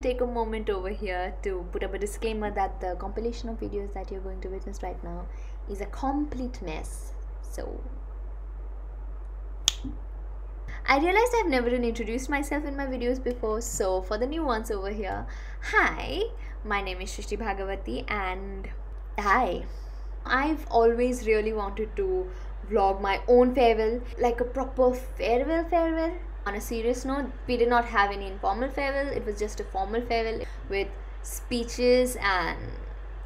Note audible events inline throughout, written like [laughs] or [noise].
take a moment over here to put up a disclaimer that the compilation of videos that you're going to witness right now is a complete mess. So, I realized I've never even introduced myself in my videos before, so for the new ones over here, hi, my name is Shristi Bhagawati, and hi. I've always really wanted to vlog my own farewell, like a proper farewell farewell. On a serious note, we did not have any informal farewell, it was just a formal farewell with speeches and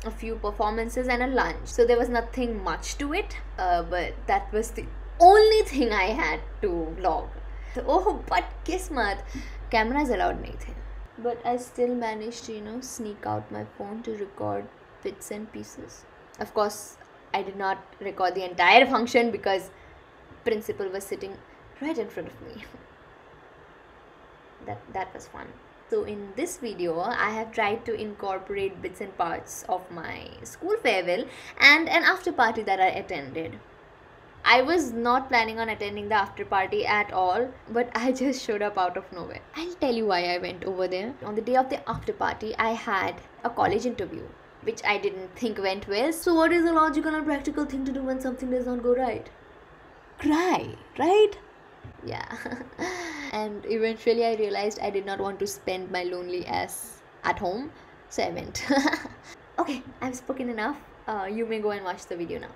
a few performances and a lunch. So there was nothing much to it, uh, but that was the only thing I had to vlog. So, oh, but kismat, cameras allowed nahi. But I still managed to, you know, sneak out my phone to record bits and pieces. Of course, I did not record the entire function because principal was sitting right in front of me. [laughs] that that was fun. So in this video, I have tried to incorporate bits and parts of my school farewell and an after party that I attended. I was not planning on attending the after party at all, but [laughs] I just showed up out of nowhere. I'll tell you why I went over there. On the day of the after party, I had a college interview, which I didn't think went well. So, what is a logical and practical thing to do when something does not go right? Cry, right? Yeah. [laughs] and eventually, I realized I did not want to spend my lonely ass at home, so I went. [laughs] okay, I've spoken enough. Uh, you may go and watch the video now.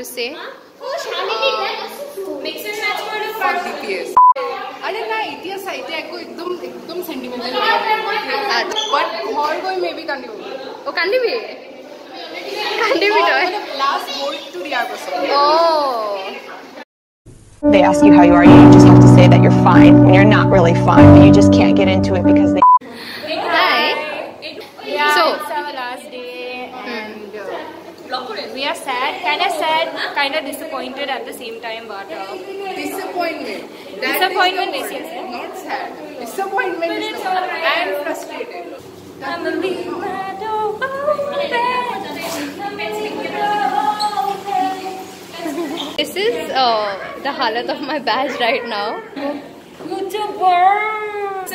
to say? They ask you how you are, you just have to say that you're fine when you're not really fine, but you just can't get into it because they Hi. Yeah. So we are sad, kind of sad, kind of disappointed at the same time, but uh, disappointment That is Disappointment the is yes, yes. not sad disappointment is the word I am frustrated This is uh, the halat of my badge right now.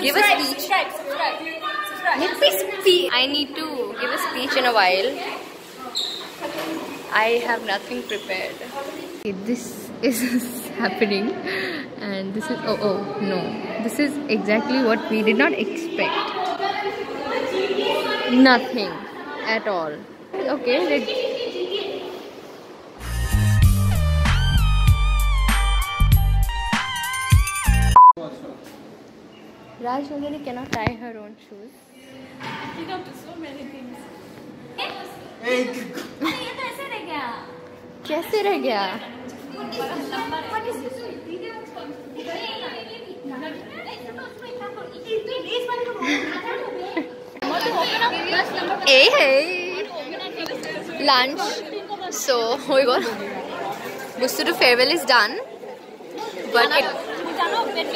Give a speech. Subscribe, subscribe, subscribe. Let me speak. I need to give a speech in a while. I have nothing prepared. Okay, this is [laughs] happening, and this is oh oh no, this is exactly what we did not expect. Nothing at all. Okay, let Raj Nandini cannot tie her own shoes. कैसे रह गया? ए है lunch so हो गो बुस्तु to farewell is done but it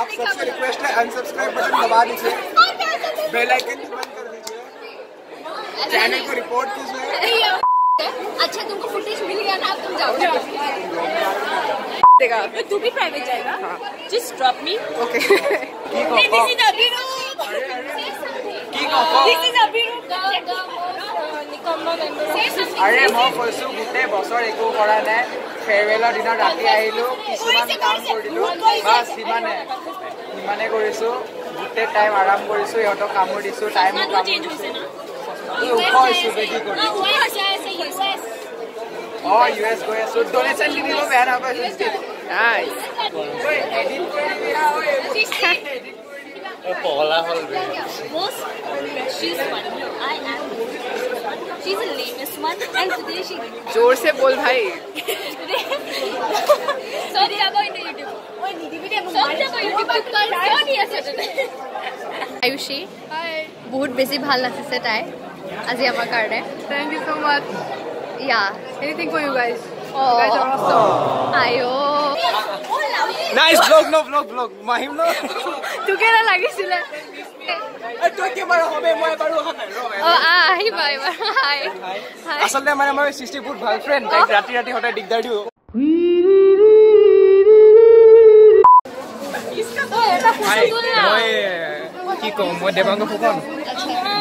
आप सबसे request है unsubscribe button दबा दीजिए बेल आइकन भी बंद कर दीजिए चैनल को रिपोर्ट कीजिए अच्छा तुमको फुटेज मिल गया ना अब तुम जाओ तू भी प्राइवेट जाएगा just drop me okay this is Abhirup this is Abhirup निकम्मा আৰে মই কৈছো গোটেই বছৰ একো কৰা নাই ফেয়াৰৱেলৰ দিনত ৰাতি আহিলোঁ কিছুমান কাম কৰিলোঁ। বাছ সিমানে সিমানে কৰিছোঁ। গোটেই টাইম আৰাম কৰিছোঁ ইহঁতক কামোৰ দিছোঁ টাইমো কামোৰ দিছোঁ। ওখ হৈছোঁ বেছি কৰি। অঁ ইউ এছ গৈ আছোঁ। ডনেশ্যন দি দিব বেয়া নাপাইছোঁ। পগলা হ'ল she's one. I [laughs] আয়ুষী বহুত বেছি ভাল নাচিছে তাই আজি আমাৰ কাৰণে thank you much yeah anything for you guys ৰাতি ৰাতি সদায় দিগদাৰ দিওঁ মই কি ক'ম মই দেৱাংগ ফুকন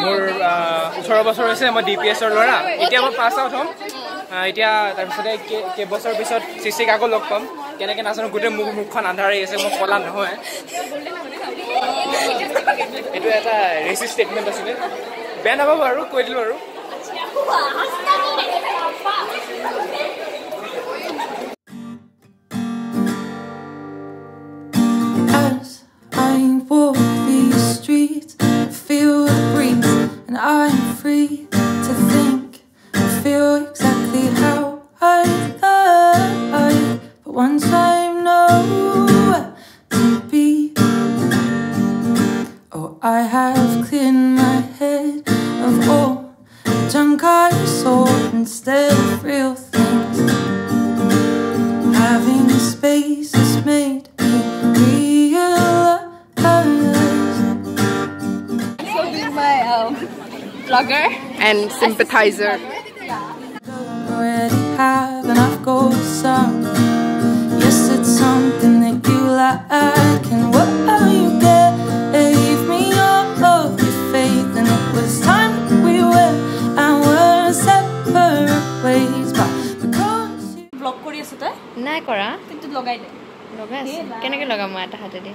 মোৰ আহ, ওঠৰ বছৰ হৈছে মই ডি পি এছৰ ল'ৰা এতিয়া মই পাছ আউট হ'ম আহ, এতিয়া তাৰপিছতে কেইবছৰ পিছত চিচিক আকৌ লগ পাম কেনেকৈ নাজানো গোটেই মুখ মুখখন আন্ধাৰ হৈ আছে মই ক'লা নহয় এইটো এটা ৰেচি ষ্টেটমেণ্ট আছিলে বেয়া নাপাব আৰু কৈ দিলোঁ আৰু instead of real things. Having space has made me realize um, Vlogger. and sympathizer already have, and I've got some. Yes, it's something that you like, কেনেকে লগাম মই এটা হাতেদি?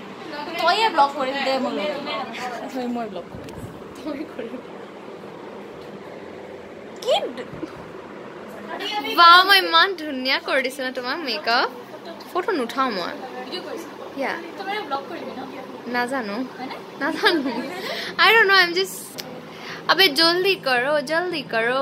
তয়ে ব্লগ কৰিছ দে মই তই মই ব্লগ কৰিছ বা মই ইমান ধুনীয়া কৰি দিছো না তোমাৰ মেকআপ ফটো নুঠাওঁ মই। নাজানো। নাজানো। আৰু ন আমি জাষ্ট আবে জল্দি কৰো জলদি কৰো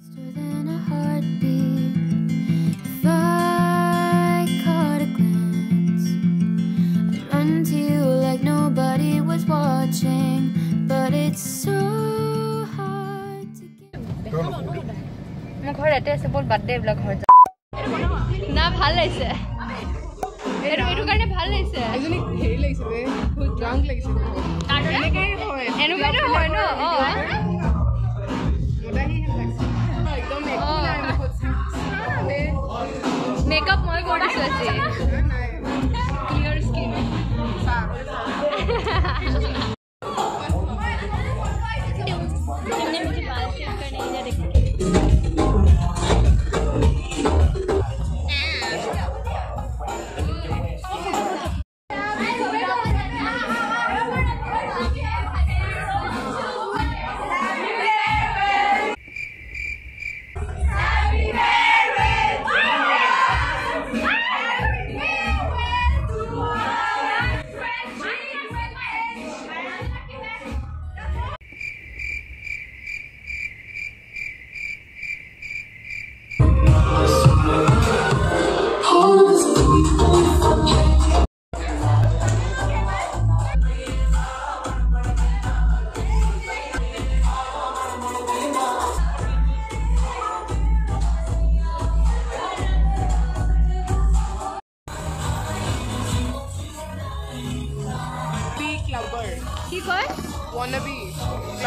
ইয়াতে আছে বহুত বাৰ্থডে এইবিলাক হয় না ভাল লাগিছে। এৰু কাৰণে ভাল লাগিছে। এজনী হয়। ন? মেকআপ মই কৰিছোঁ আজি।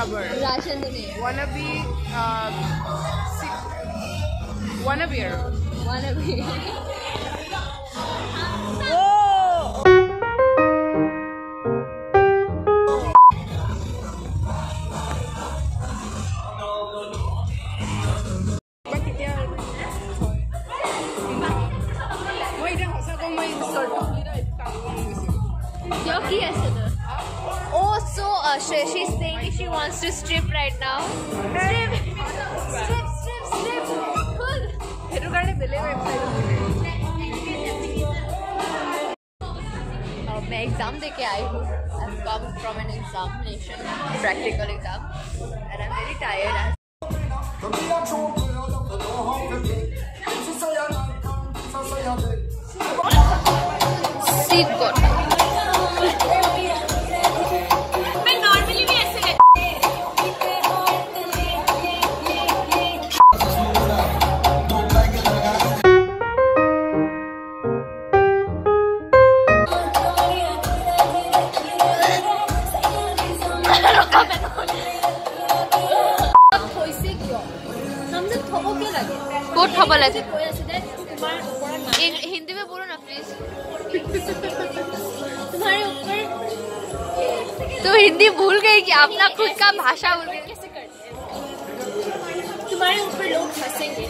Dabur. Russian name. Wannabe. Um, si- wannabe. Wannabe. Yo aquí es Uh, she, she's saying she wants to strip right now. Strip! Strip, strip, strip! Cool! Hirugane Dile website. मैं एग्ज़ाम दे के आई हूँ I am come from an examination practical exam and I am very tired seat got बहुत खबर है। हिंदी में बोलो ना प्लीज़ तुम्हारे ऊपर तो हिंदी भूल गई कि अपना खुद का भाषा भूल गई। हैं तुम्हारे ऊपर लोग हंसेंगे।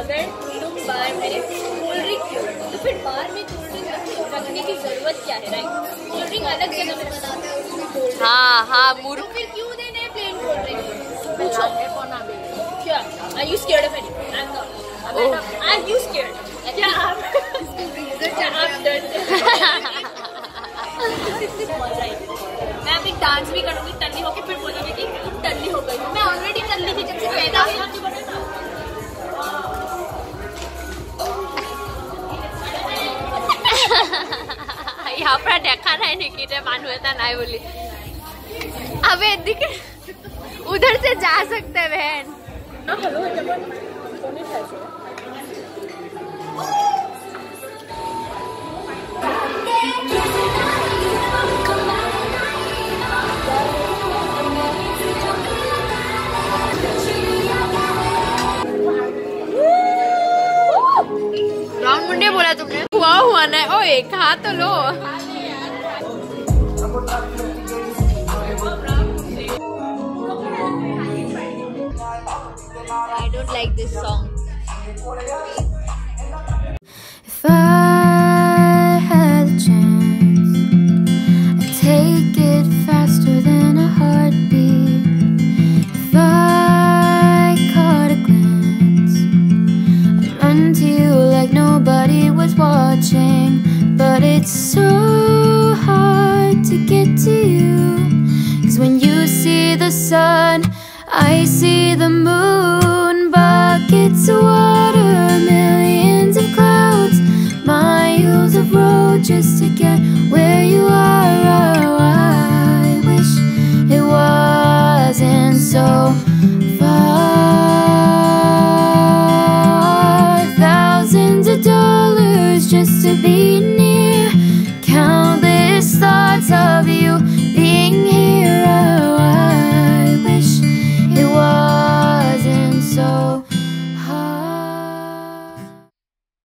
अगर तुम बार में कोल्ड ड्रिंक पियो तो फिर बार में कोल्ड ड्रिंक रखने की ज़रूरत क्या है राइट कोल्ड ड्रिंक अलग जगह में बनाते हैं। हाँ हाँ तो मूर्ख। फिर क्यों देने प्लेन कोल्ड ड्रिंक पूछो। क्या? Are you scared of anything? I'm not. I'm oh. not. Are you scared? Yeah, I'm. I'm done. मैं अभी डांस भी करूँगी टल्ली होके फिर बोलूँगी कि टल्ली हो गई मैं ऑलरेडी टल्ली थी जब से पैदा हुई [laughs] यहाँ पर देखा रहा है तो निकिता मानवेता नहीं बोली अबे दिख उधर से जा सकते बहन हैं बहन राउंड मुंडे बोला तुमने। हुआ हुआ ना। ओए खा तो लो। Don't like this song. If I had a chance, I'd take it faster than a heartbeat. If I caught a glance, I'd run to you like nobody was watching. But it's so buckets of